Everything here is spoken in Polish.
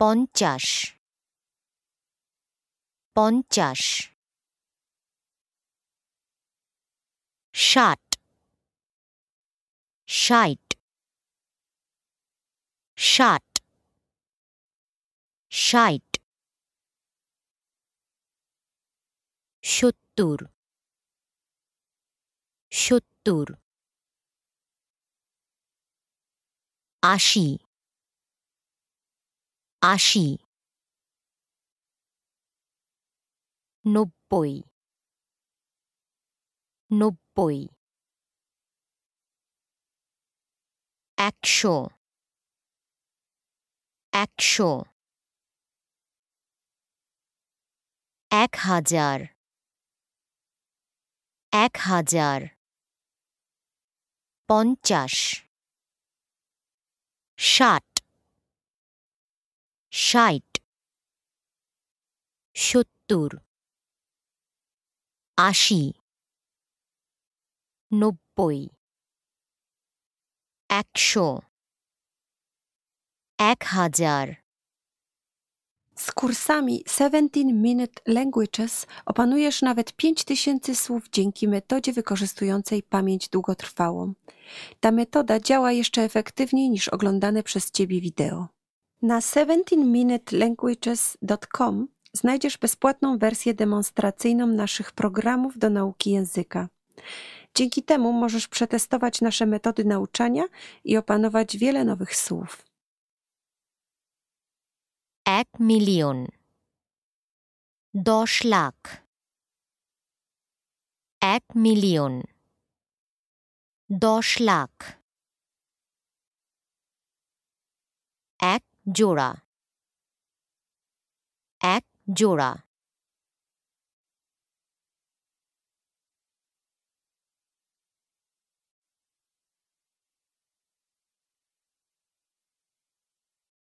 পঞ্চাশ। পঞ্চাশ। ষাট। ষাট। ষাট। ষাট। সত্তর। সত্তর। আশি। আশি। নব্বই। নব্বই। একশো। একশো। এক হাজার। এক হাজার। পঞ্চাশ। ষাট। ষাট সত্তর আশি নব্বই একশো এক হাজার Z kursami 17 Minute Languages opanujesz nawet 5000 słów dzięki metodzie wykorzystującej pamięć długotrwałą. Ta metoda działa jeszcze efektywniej niż oglądane przez Ciebie wideo. Na 17minutelanguages.com znajdziesz bezpłatną wersję demonstracyjną naszych programów do nauki języka. Dzięki temu możesz przetestować nasze metody nauczania i opanować wiele nowych słów. Ek milion. Dos lak. Ek milion. Dos lak. Ek जोड़ा। एक जोड़ा।